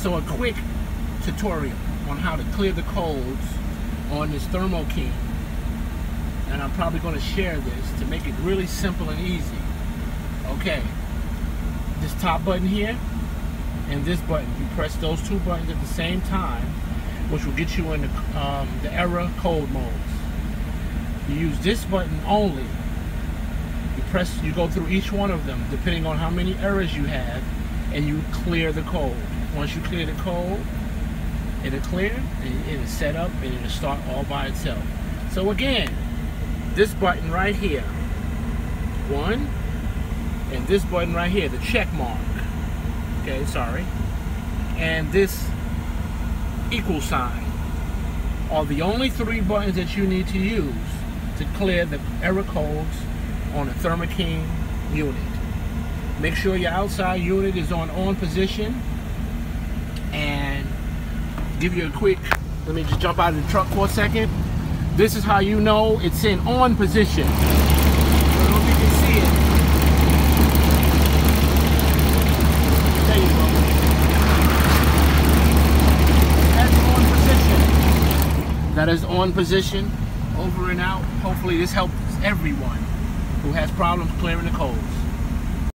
So a quick tutorial on how to clear the codes on this Thermo King. And I'm probably going to share this to make it really simple and easy. Okay, this top button here and this button, you press those two buttons at the same time, which will get you in the, um, the error code modes. You use this button only. You press, you go through each one of them, depending on how many errors you have, and you clear the code. Once you clear the code, it'll clear, and it'll set up, and it'll start all by itself. So again, this button right here, one, and this button right here, the check mark. Okay, sorry. And this equal sign are the only three buttons that you need to use to clear the error codes on a Thermo King unit. Make sure your outside unit is on on position and give you a quick, let me just jump out of the truck for a second. This is how you know it's in on position. I don't know if you can see it. You. That's on position. That is on position, over and out. Hopefully this helps everyone who has problems clearing the codes.